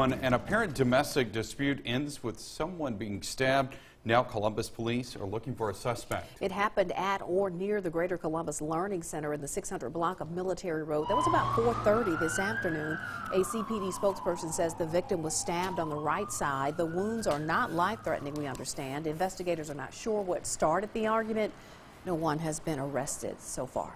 When an apparent domestic dispute ends with someone being stabbed. Now Columbus police are looking for a suspect. It happened at or near the Greater Columbus Learning Center in the 600 block of Military Road. That was about 4:30 this afternoon. A CPD spokesperson says the victim was stabbed on the right side. The wounds are not life-threatening, we understand. Investigators are not sure what started the argument. No one has been arrested so far.